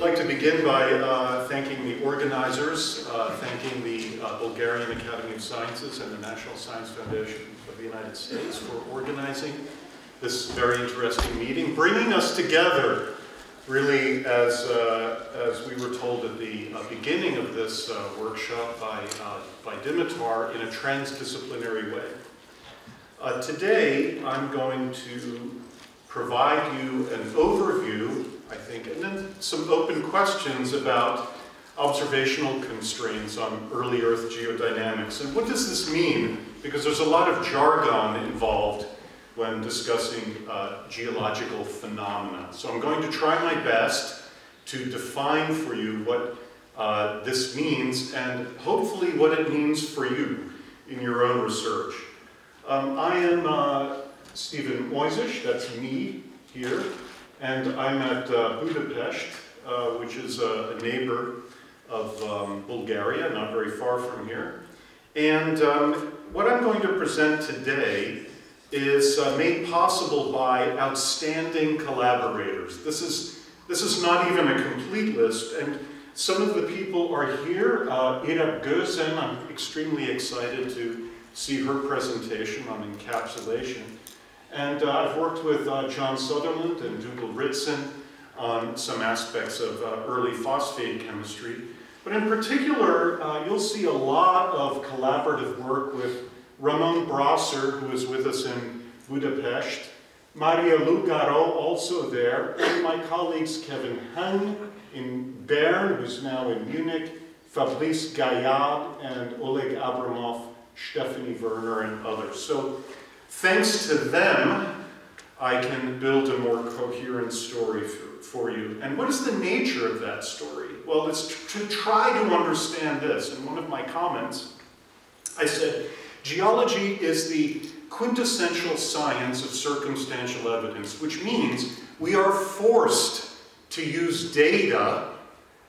I'd like to begin by uh, thanking the organizers, uh, thanking the uh, Bulgarian Academy of Sciences and the National Science Foundation of the United States for organizing this very interesting meeting, bringing us together really as, uh, as we were told at the uh, beginning of this uh, workshop by, by Dimitar in a transdisciplinary way. today I'm going to provide you an overview I think, and then some open questions about observational constraints on early Earth geodynamics. And what does this mean? Because there's a lot of jargon involved when discussing uh, geological phenomena. So I'm going to try my best to define for you what uh, this means and hopefully what it means for you in your own research. Um, I am uh, Stephen Mojzsis, that's me here. And I'm at uh, Budapest, uh, which is a, a neighbor of um, Bulgaria, not very far from here. And um, what I'm going to present today is uh, made possible by outstanding collaborators. This is, this is not even a complete list, and some of the people are here. Uh, Irep Gözen, I'm extremely excited to see her presentation on encapsulation. And uh, I've worked with uh, John Sutherland and Dougal Ritson on some aspects of uh, early phosphate chemistry. But in particular, uh, you'll see a lot of collaborative work with Ramon Brasser, who is with us in Budapest, Maria Lugaro, also there, and my colleagues Kevin Heng in Bern, who's now in Munich, Fabrice Gaillard, and Oleg Abramov, Stephanie Werner, and others. So Thanks to them, I can build a more coherent story for, for you. And what is the nature of that story? Well, it's to try to understand this. In one of my comments, I said, geology is the quintessential science of circumstantial evidence, which means we are forced to use data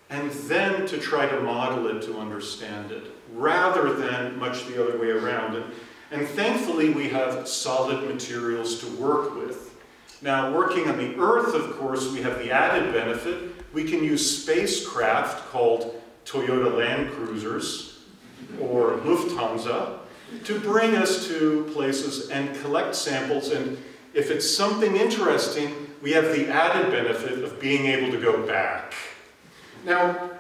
and then to try to model it to understand it, rather than much the other way around. And and thankfully, we have solid materials to work with. Now, working on the Earth, of course, we have the added benefit. We can use spacecraft called Toyota Land Cruisers or Lufthansa to bring us to places and collect samples. And if it's something interesting, we have the added benefit of being able to go back. Now,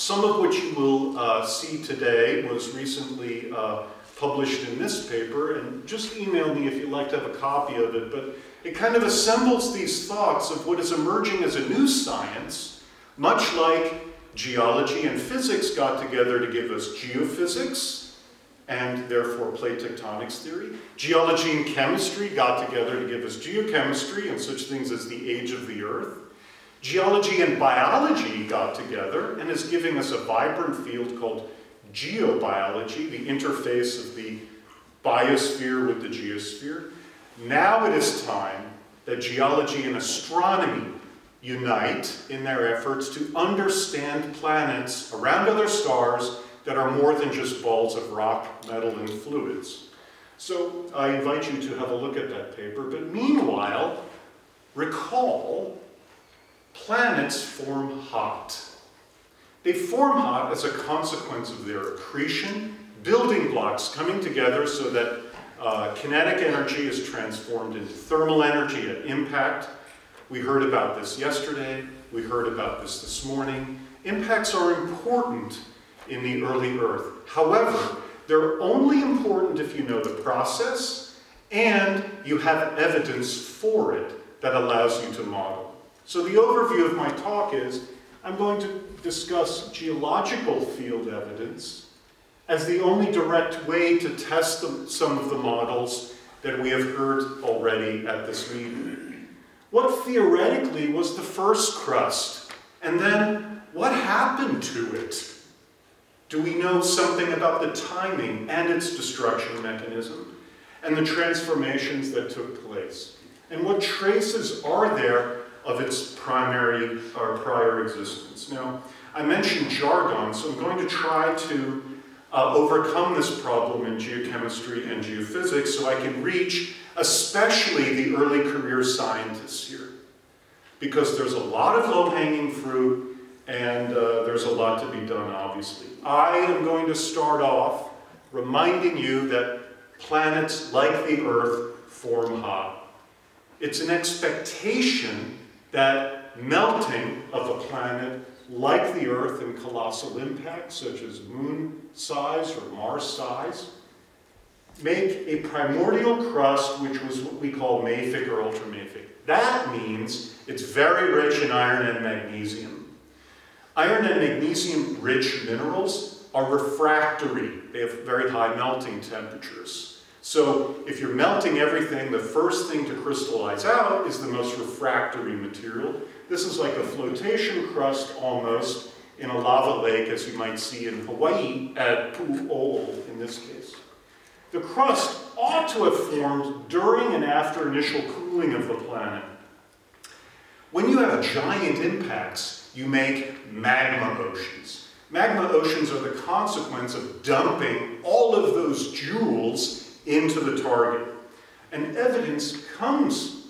some of what you will uh, see today was recently uh, published in this paper, and just email me if you'd like to have a copy of it, but it kind of assembles these thoughts of what is emerging as a new science, much like geology and physics got together to give us geophysics, and therefore plate tectonics theory. Geology and chemistry got together to give us geochemistry and such things as the age of the earth. Geology and biology got together and is giving us a vibrant field called geobiology, the interface of the biosphere with the geosphere. Now it is time that geology and astronomy unite in their efforts to understand planets around other stars that are more than just balls of rock, metal, and fluids. So I invite you to have a look at that paper, but meanwhile, recall planets form hot. They form hot as a consequence of their accretion, building blocks coming together so that uh, kinetic energy is transformed into thermal energy at impact. We heard about this yesterday. We heard about this this morning. Impacts are important in the early Earth. However, they're only important if you know the process and you have evidence for it that allows you to model. So the overview of my talk is I'm going to discuss geological field evidence as the only direct way to test the, some of the models that we have heard already at this meeting. What theoretically was the first crust? And then what happened to it? Do we know something about the timing and its destruction mechanism and the transformations that took place? And what traces are there of its primary or prior existence. Now, I mentioned jargon, so I'm going to try to uh, overcome this problem in geochemistry and geophysics so I can reach especially the early career scientists here. Because there's a lot of low-hanging fruit and uh, there's a lot to be done, obviously. I am going to start off reminding you that planets like the Earth form hot. It's an expectation that melting of a planet like the Earth in colossal impacts, such as moon size or Mars size, make a primordial crust, which was what we call mafic or ultramafic. That means it's very rich in iron and magnesium. Iron and magnesium rich minerals are refractory. They have very high melting temperatures. So if you're melting everything, the first thing to crystallize out is the most refractory material. This is like a flotation crust almost in a lava lake, as you might see in Hawaii at Pu'u'olo in this case. The crust ought to have formed during and after initial cooling of the planet. When you have giant impacts, you make magma oceans. Magma oceans are the consequence of dumping all of those joules into the target. And evidence comes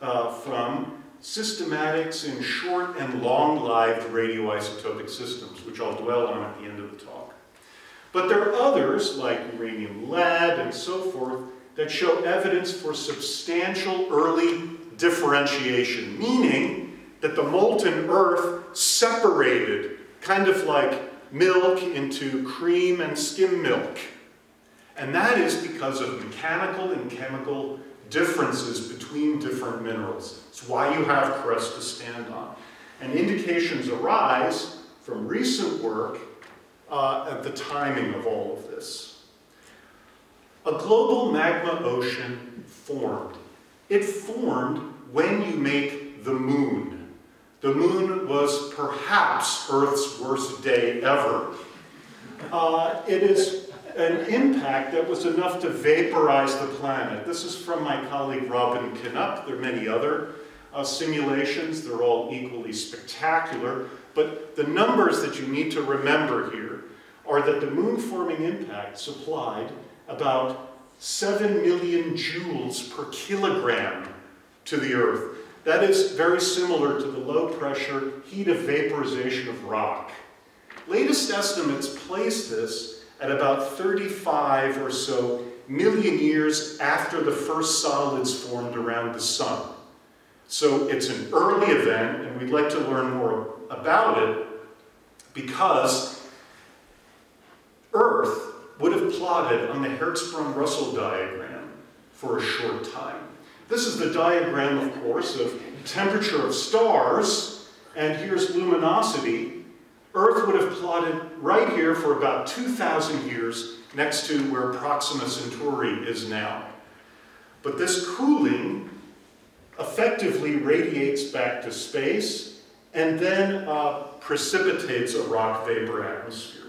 uh, from systematics in short and long-lived radioisotopic systems, which I'll dwell on at the end of the talk. But there are others, like uranium lead and so forth, that show evidence for substantial early differentiation, meaning that the molten earth separated, kind of like milk into cream and skim milk. And that is because of mechanical and chemical differences between different minerals. It's why you have crust to stand on. And indications arise from recent work uh, at the timing of all of this. A global magma ocean formed. It formed when you make the moon. The moon was perhaps Earth's worst day ever. Uh, it is an impact that was enough to vaporize the planet. This is from my colleague Robin Canup. There are many other uh, simulations. They're all equally spectacular. But the numbers that you need to remember here are that the moon-forming impact supplied about 7 million joules per kilogram to the Earth. That is very similar to the low-pressure heat of vaporization of rock. Latest estimates place this at about 35 or so million years after the first solids formed around the sun. So it's an early event, and we'd like to learn more about it because Earth would have plotted on the Hertzsprung-Russell diagram for a short time. This is the diagram, of course, of temperature of stars, and here's luminosity. Earth would have plotted right here for about 2,000 years next to where Proxima Centauri is now. But this cooling effectively radiates back to space and then uh, precipitates a rock vapor atmosphere.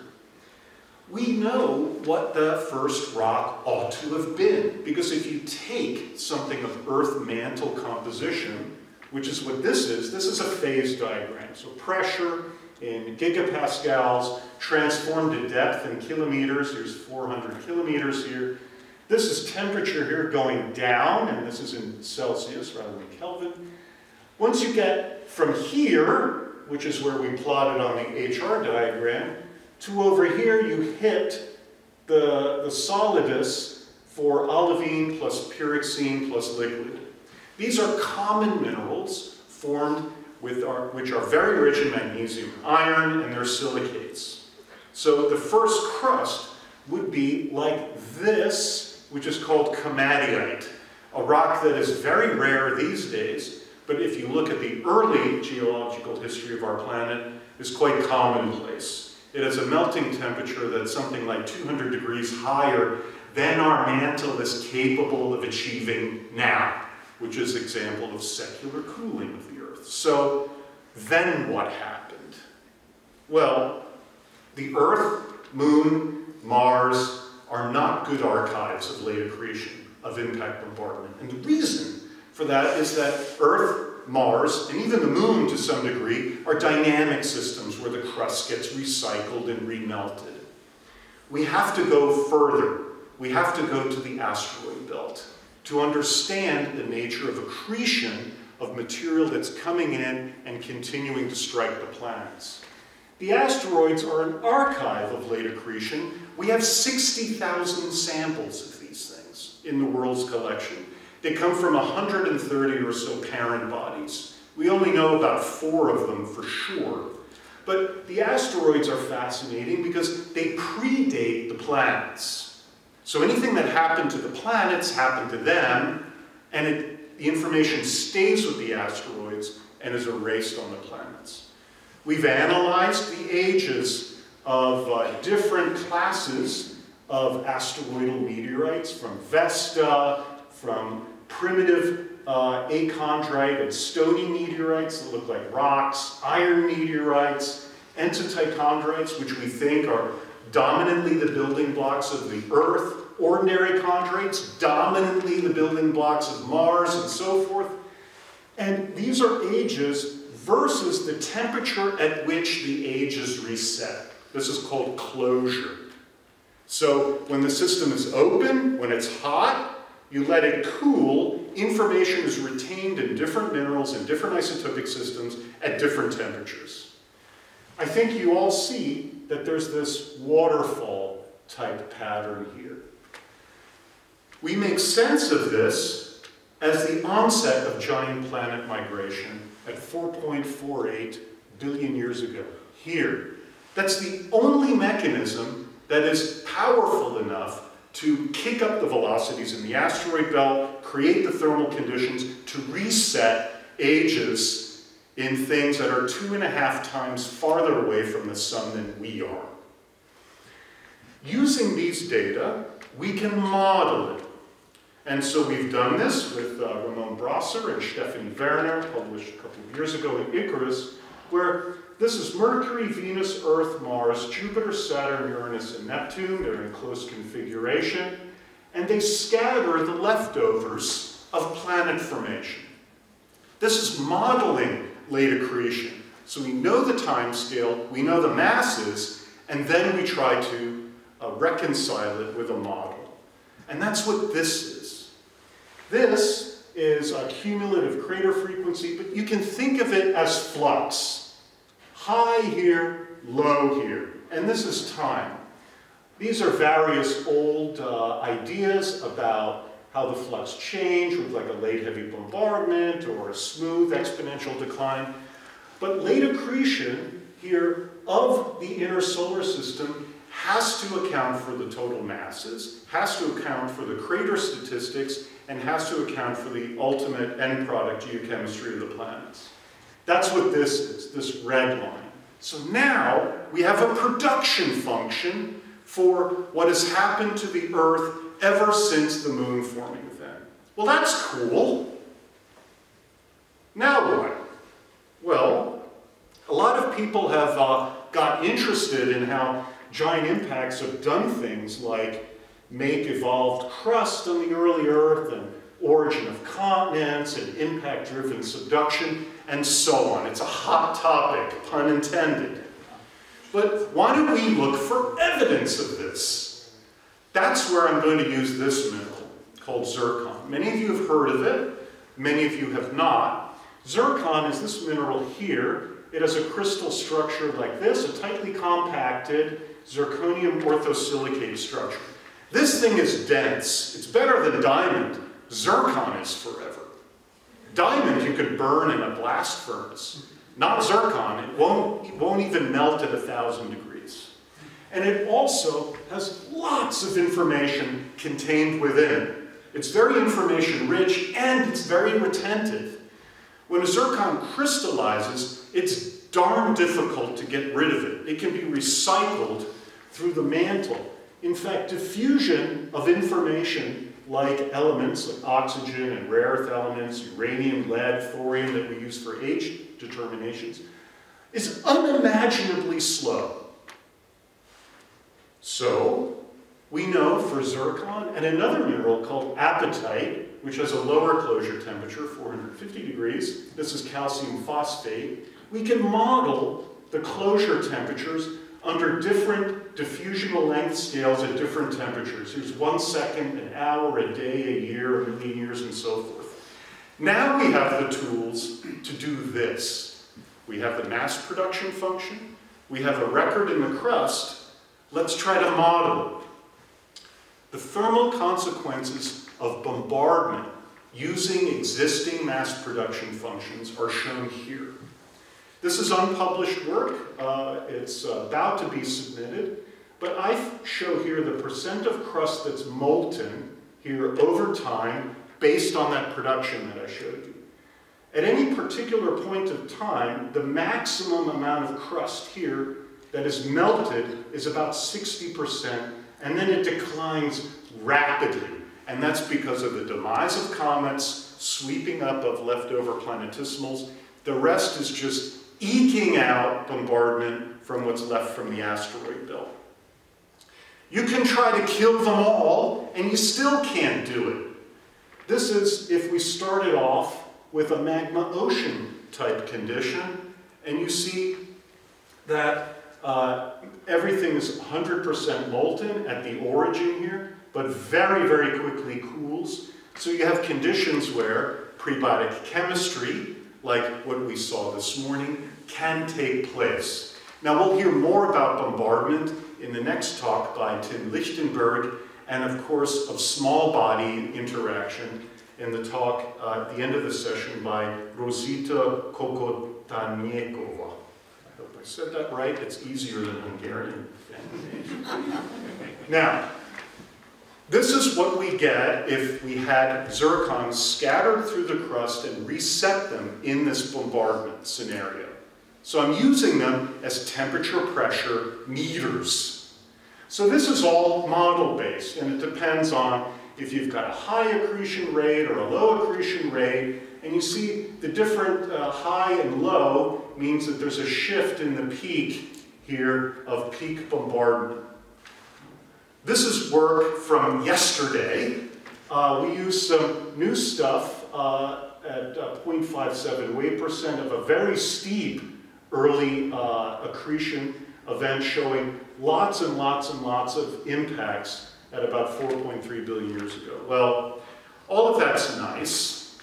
We know what the first rock ought to have been, because if you take something of Earth mantle composition, which is what this is, this is a phase diagram. So pressure in gigapascals transformed to depth in kilometers. Here's 400 kilometers here. This is temperature here going down, and this is in Celsius rather than Kelvin. Once you get from here, which is where we plotted on the HR diagram, to over here you hit the, the solidus for olivine plus pyroxene plus liquid. These are common minerals formed our, which are very rich in magnesium, iron, and they're silicates. So the first crust would be like this, which is called komatiite, a rock that is very rare these days, but if you look at the early geological history of our planet, is quite commonplace. It has a melting temperature that's something like 200 degrees higher than our mantle is capable of achieving now, which is example of secular cooling Earth. So then what happened? Well, the Earth, Moon, Mars are not good archives of late accretion, of impact bombardment. And the reason for that is that Earth Mars, and even the Moon to some degree, are dynamic systems where the crust gets recycled and remelted. We have to go further. We have to go to the asteroid belt to understand the nature of accretion of material that's coming in and continuing to strike the planets. The asteroids are an archive of late accretion. We have 60,000 samples of these things in the world's collection. They come from 130 or so parent bodies. We only know about four of them for sure. But the asteroids are fascinating because they predate the planets. So anything that happened to the planets happened to them, and it, the information stays with the asteroids and is erased on the planets. We've analyzed the ages of uh, different classes of asteroidal meteorites, from Vesta, from primitive uh, achondrite and stony meteorites that look like rocks, iron meteorites, enstatite chondrites, which we think are dominantly the building blocks of the Earth, ordinary chondrites, dominantly the building blocks of Mars, and so forth. And these are ages versus the temperature at which the ages reset. This is called closure. So when the system is open, when it's hot, you let it cool, information is retained in different minerals and different isotopic systems at different temperatures. I think you all see that there's this waterfall type pattern here. We make sense of this as the onset of giant planet migration at 4.48 billion years ago, here. That's the only mechanism that is powerful enough to kick up the velocities in the asteroid belt, create the thermal conditions to reset ages in things that are two and a half times farther away from the sun than we are. Using these data, we can model it. And so we've done this with uh, Ramon Brasser and Stefan Werner, published a couple of years ago in Icarus, where this is Mercury, Venus, Earth, Mars, Jupiter, Saturn, Uranus, and Neptune. They're in close configuration. And they scatter the leftovers of planet formation. This is modeling late accretion. So we know the time scale, we know the masses, and then we try to uh, reconcile it with a model. And that's what this is. This is a cumulative crater frequency, but you can think of it as flux high here, low here. And this is time. These are various old uh, ideas about how the flux changed with like a late heavy bombardment or a smooth exponential decline. But late accretion here of the inner solar system has to account for the total masses, has to account for the crater statistics, and has to account for the ultimate end product geochemistry of the planets. That's what this is, this red line. So now we have a production function for what has happened to the Earth ever since the moon forming event. Well, that's cool. Now what? Well, a lot of people have uh, got interested in how giant impacts have done things like make evolved crust on the early Earth and origin of continents and impact-driven subduction, and so on. It's a hot topic, pun intended. But why don't we look for evidence of this? That's where I'm going to use this mineral called zircon. Many of you have heard of it. Many of you have not. Zircon is this mineral here. It has a crystal structure like this, a tightly compacted zirconium orthosilicate structure. This thing is dense. It's better than diamond. Zircon is forever. Diamond you could burn in a blast furnace. Not zircon, it won't, it won't even melt at a thousand degrees. And it also has lots of information contained within. It's very information rich and it's very retentive. When a zircon crystallizes, it's darn difficult to get rid of it. It can be recycled through the mantle. In fact, diffusion of information like elements like oxygen and rare earth elements, uranium, lead, thorium that we use for age determinations, is unimaginably slow. So, we know for zircon and another mineral called apatite, which has a lower closure temperature, 450 degrees, this is calcium phosphate, we can model the closure temperatures under different diffusional length scales at different temperatures. Here's one second, an hour, a day, a year, a million years, and so forth. Now we have the tools to do this. We have the mass production function, we have a record in the crust, let's try to model it. The thermal consequences of bombardment using existing mass production functions are shown here. This is unpublished work. Uh, it's about to be submitted. But I show here the percent of crust that's molten here over time based on that production that I showed you. At any particular point of time, the maximum amount of crust here that is melted is about 60%, and then it declines rapidly. And that's because of the demise of comets, sweeping up of leftover planetesimals. The rest is just eking out bombardment from what's left from the asteroid belt. You can try to kill them all, and you still can't do it. This is if we started off with a magma ocean type condition, and you see that uh, everything is 100% molten at the origin here, but very, very quickly cools. So you have conditions where prebiotic chemistry, like what we saw this morning, can take place. Now we'll hear more about bombardment in the next talk by Tim Lichtenberg, and of course of small body interaction in the talk uh, at the end of the session by Rosita Kokotanekova. I hope I said that right. It's easier than Hungarian. now, this is what we get if we had zircons scattered through the crust and reset them in this bombardment scenario. So I'm using them as temperature pressure meters. So this is all model-based, and it depends on if you've got a high accretion rate or a low accretion rate, and you see the different uh, high and low means that there's a shift in the peak here of peak bombardment. This is work from yesterday. Uh, we used some new stuff uh, at uh, 0.57 weight percent of a very steep early uh, accretion event showing lots and lots and lots of impacts at about 4.3 billion years ago. Well, all of that's nice,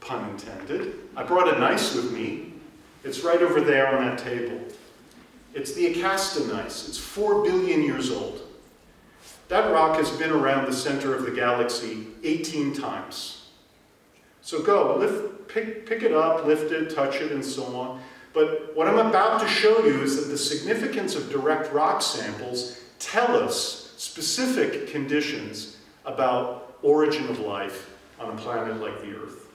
pun intended. I brought a gneiss with me. It's right over there on that table. It's the Acasta gneiss. It's 4 billion years old. That rock has been around the center of the galaxy 18 times. So go, lift, pick, pick it up, lift it, touch it, and so on. But what I'm about to show you is that the significance of direct rock samples tell us specific conditions about origin of life on a planet like the Earth.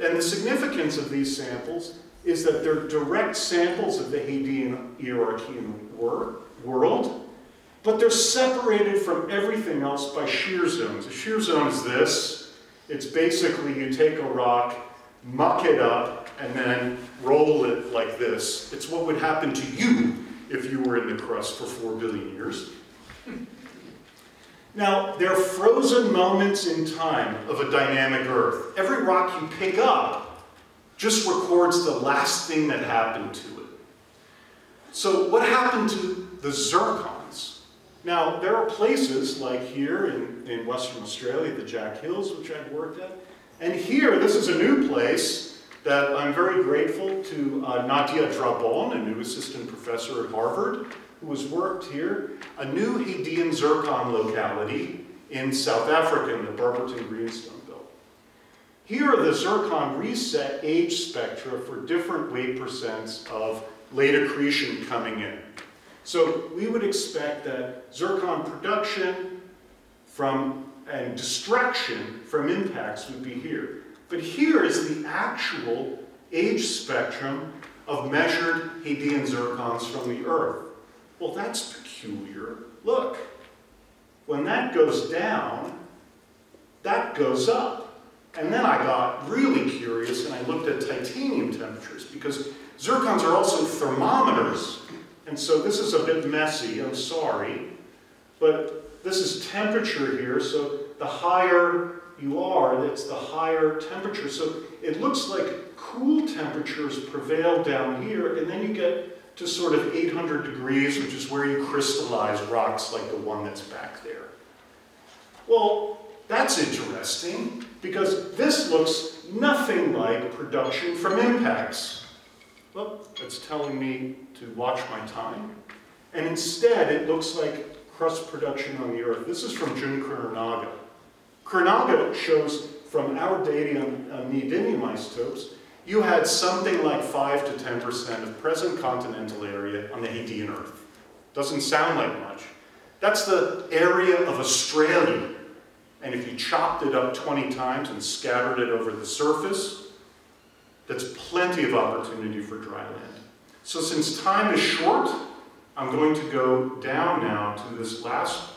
And the significance of these samples is that they're direct samples of the Hadean Eoarchean world, but they're separated from everything else by shear zones. A shear zone is this. It's basically you take a rock, muck it up, and then roll it like this. It's what would happen to you if you were in the crust for four billion years. Now, there are frozen moments in time of a dynamic Earth. Every rock you pick up just records the last thing that happened to it. So what happened to the zircons? Now, there are places like here in, in Western Australia, the Jack Hills, which I've worked at. And here, this is a new place that I'm very grateful to uh, Nadja Drabon, a new assistant professor at Harvard, who has worked here, a new Hadean zircon locality in South Africa in the Barberton Greenstone Belt. Here are the zircon reset age spectra for different weight percents of late accretion coming in. So we would expect that zircon production from and destruction from impacts would be here. But here is the actual age spectrum of measured Hadean zircons from the Earth. Well, that's peculiar. Look, when that goes down, that goes up. And then I got really curious and I looked at titanium temperatures because zircons are also thermometers and so this is a bit messy, I'm sorry. But this is temperature here, so the higher you are, that's the higher temperature. So it looks like cool temperatures prevail down here, and then you get to sort of 800 degrees, which is where you crystallize rocks like the one that's back there. Well, that's interesting. because this looks nothing like production from impacts. Well, it's telling me to watch my time. And instead, it looks like crust production on the Earth. This is from Jun Korenaga. Korenaga shows from our data on, on neodymium isotopes, you had something like 5 to 10% of present continental area on the Hadean Earth. Doesn't sound like much. That's the area of Australia. And if you chopped it up 20 times and scattered it over the surface, that's plenty of opportunity for dry land. So since time is short, I'm going to go down now to this last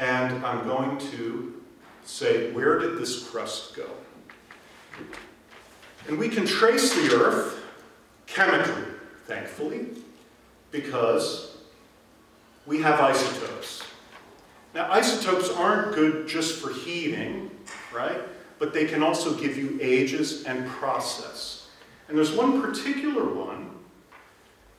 And I'm going to say, where did this crust go? And we can trace the Earth chemically, thankfully, because we have isotopes. Now, isotopes aren't good just for heating, right? But they can also give you ages and process. And there's one particular one.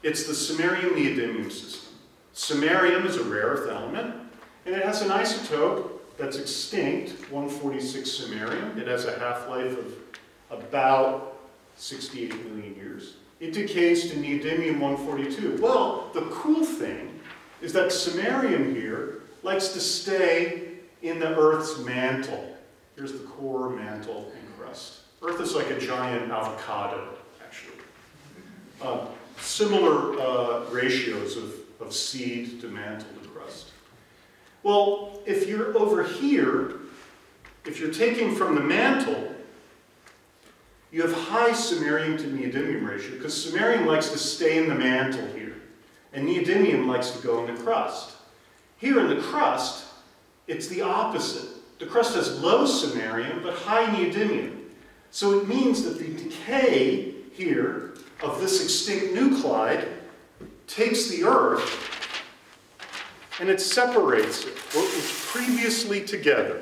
It's the samarium neodymium system. Samarium is a rare earth element, and it has an isotope that's extinct, 146 samarium. It has a half-life of about 68 million years. It decays to neodymium 142. Well, the cool thing is that samarium here likes to stay in the Earth's mantle. Here's the core, mantle, and crust. Earth is like a giant avocado, actually. Uh, similar uh, ratios of, of seed to mantle to. Well, if you're over here, if you're taking from the mantle, you have high samarium to neodymium ratio because samarium likes to stay in the mantle here, and neodymium likes to go in the crust. Here in the crust, it's the opposite. The crust has low samarium but high neodymium. So it means that the decay here of this extinct nuclide takes the Earth and it separates it, what was previously together.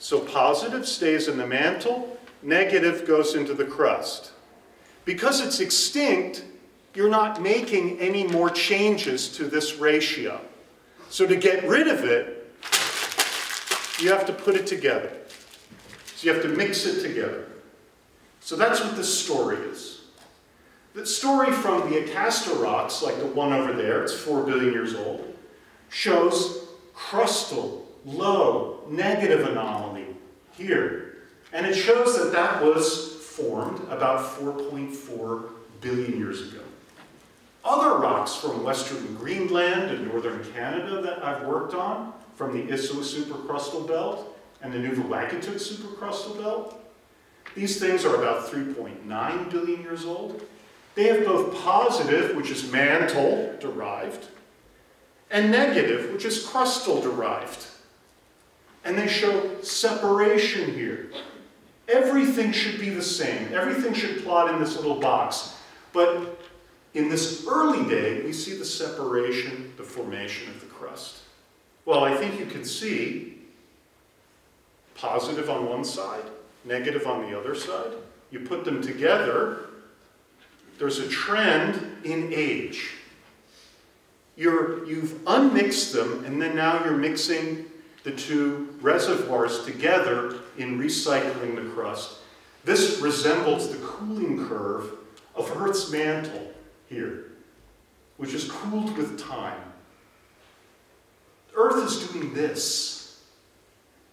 So positive stays in the mantle, negative goes into the crust. Because it's extinct, you're not making any more changes to this ratio. So to get rid of it, you have to put it together. So you have to mix it together. So that's what this story is. The story from the Acasta rocks, like the one over there, it's four billion years old, shows crustal, low, negative anomaly here. And it shows that that was formed about 4.4 billion years ago. Other rocks from western Greenland and northern Canada that I've worked on, from the Isua supracrustal belt and the Nuvvuagittuq supracrustal belt, these things are about 3.9 billion years old. They have both positive, which is mantle derived, and negative, which is crustal derived. And they show separation here. Everything should be the same. Everything should plot in this little box. But in this early day, we see the separation, the formation of the crust. Well, I think you can see positive on one side, negative on the other side. You put them together, there's a trend in age. You're, you've unmixed them, and then now you're mixing the two reservoirs together in recycling the crust. This resembles the cooling curve of Earth's mantle here, which is cooled with time. Earth is doing this.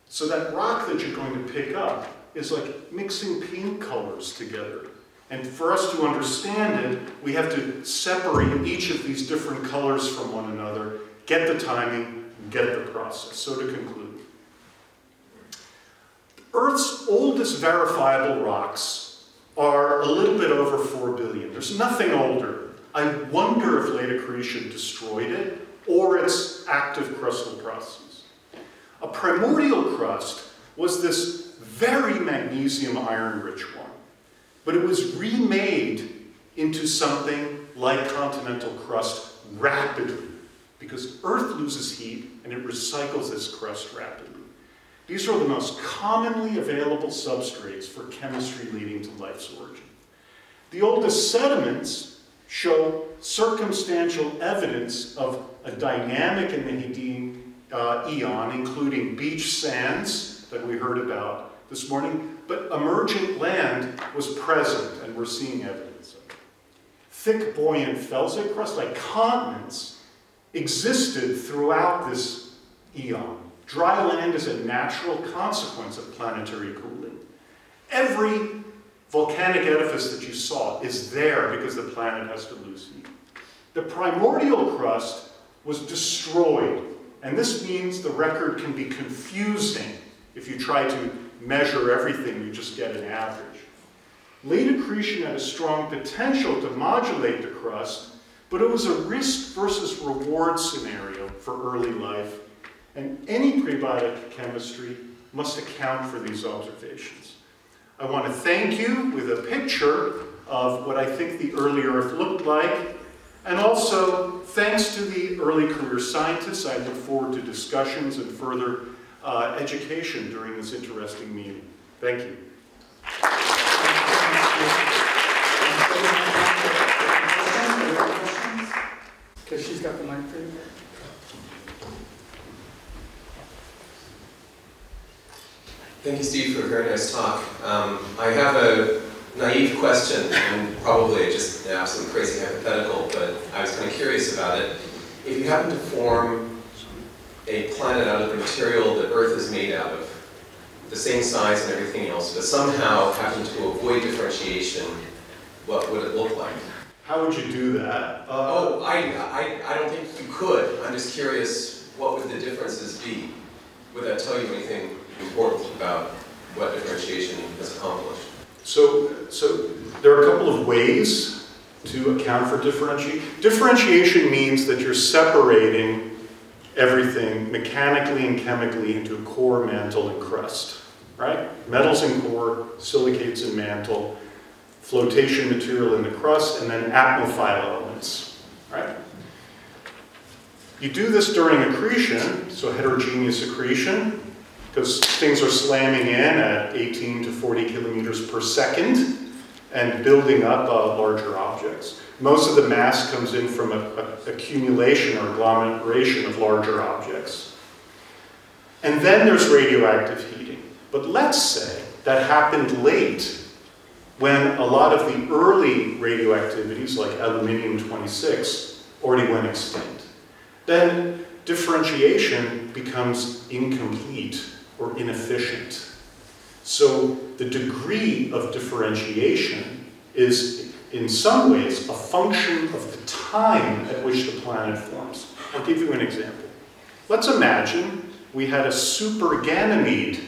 So that rock that you're going to pick up is like mixing paint colors together. And for us to understand it, we have to separate each of these different colors from one another, get the timing, get the process. So to conclude, Earth's oldest verifiable rocks are a little bit over 4 billion. There's nothing older. I wonder if late accretion destroyed it or its active crustal processes. A primordial crust was this very magnesium iron rich one. But it was remade into something like continental crust rapidly because Earth loses heat and it recycles this crust rapidly. These are the most commonly available substrates for chemistry leading to life's origin. The oldest sediments show circumstantial evidence of a dynamic in the Hadean uh, eon, including beach sands that we heard about this morning, but emergent land was present, and we're seeing evidence of it. Thick, buoyant felsic crust, like continents, existed throughout this eon. Dry land is a natural consequence of planetary cooling. Every volcanic edifice that you saw is there because the planet has to lose heat. The primordial crust was destroyed, and this means the record can be confusing if you try to measure everything, you just get an average. Late accretion had a strong potential to modulate the crust, but it was a risk versus reward scenario for early life, and any prebiotic chemistry must account for these observations. I want to thank you with a picture of what I think the early Earth looked like, and also thanks to the early career scientists. I look forward to discussions and further uh, education during this interesting meeting. Thank you. Because she's got the mic for you. Thank you, Steve, for a very nice talk. Um, I have a naive question, and probably just an absolute crazy hypothetical, but I was kind of curious about it. If you happen to form a planet out of the material that Earth is made out of, the same size and everything else, but somehow happen to avoid differentiation, what would it look like? How would you do that? Uh, Oh, I, I, I don't think you could. I'm just curious, what would the differences be? Would that tell you anything important about what differentiation has accomplished? So, so there are a couple of ways to account for differentiation. Differentiation means that you're separating everything mechanically and chemically into a core, mantle, and crust, right? Metals in core, silicates in mantle, flotation material in the crust, and then apophile elements, right? You do this during accretion, so heterogeneous accretion, because things are slamming in at 18 to 40 kilometers per second and building up uh, larger objects. Most of the mass comes in from a, a, accumulation or agglomeration of larger objects. And then there's radioactive heating. But let's say that happened late when a lot of the early radioactivities, like aluminium-26, already went extinct. Then differentiation becomes incomplete or inefficient. So the degree of differentiation is in some ways a function of the time at which the planet forms. I'll give you an example. Let's imagine we had a super Ganymede.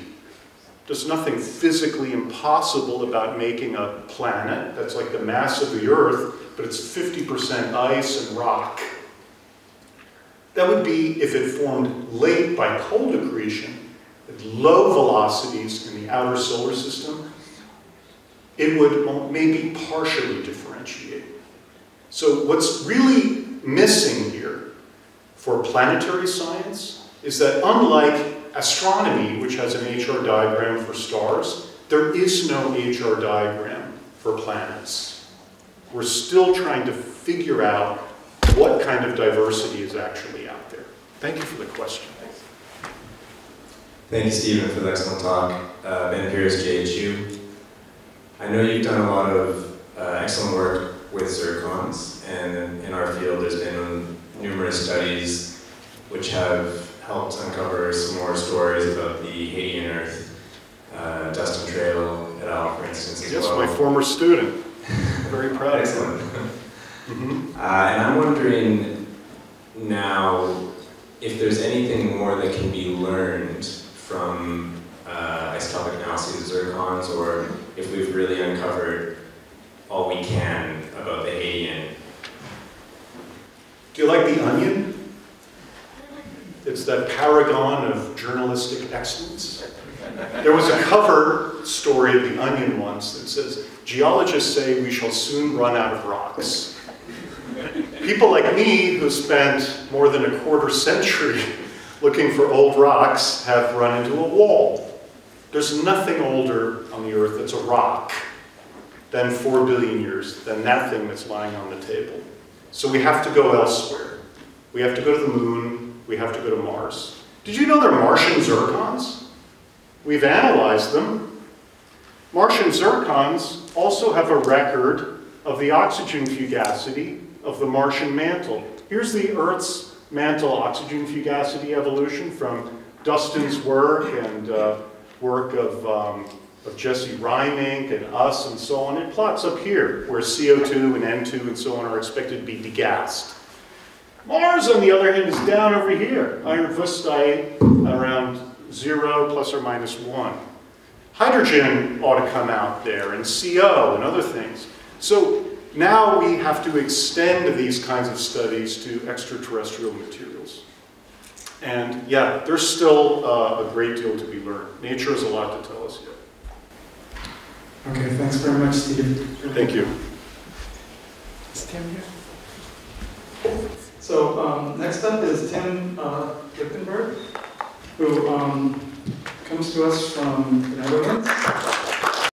There's nothing physically impossible about making a planet that's like the mass of the Earth, but it's 50% ice and rock. That would be if it formed late by cold accretion, at low velocities in the outer solar system, it would maybe partially differentiate. So what's really missing here for planetary science is that unlike astronomy, which has an HR diagram for stars, there is no HR diagram for planets. We're still trying to figure out what kind of diversity is actually out there. Thank you for the question. Thank you, Stephen, for the excellent talk. Uh, ben Pearce, JHU. I know you've done a lot of uh, excellent work with zircons, and in our field there's been numerous studies which have helped uncover some more stories about the Hadean Earth. Uh, Dustin Trail et al., for instance, as yes, well. my former student. Very proud Excellent. him. Uh, and I'm wondering now if there's anything more that can be learned from uh, isotopic analyses of zircons, or if we've really uncovered all we can about the Hadean. Do you like The Onion? It's that paragon of journalistic excellence. There was a cover story of The Onion once that says, geologists say we shall soon run out of rocks. People like me who spent more than a quarter century looking for old rocks have run into a wall. There's nothing older on the earth that's a rock than four billion years, than that thing that's lying on the table. So we have to go elsewhere. We have to go to the moon, we have to go to Mars. Did you know they're Martian zircons? We've analyzed them. Martian zircons also have a record of the oxygen fugacity of the Martian mantle. Here's the Earth's mantle oxygen fugacity evolution from Dustin's work and uh, work of, um, of Jesse Reimink and us and so on. It plots up here where CO2 and N2 and so on are expected to be degassed. Mars, on the other hand, is down over here. Iron Wüstite around zero plus or minus one. Hydrogen ought to come out there, and CO and other things. So now we have to extend these kinds of studies to extraterrestrial materials. And yeah, there's still uh, a great deal to be learned. Nature has a lot to tell us yet. Okay, thanks very much, Steve. Thank you. Is Tim here? So, um, next up is Tim, uh, Lichtenberg, who, um, comes to us from the Netherlands.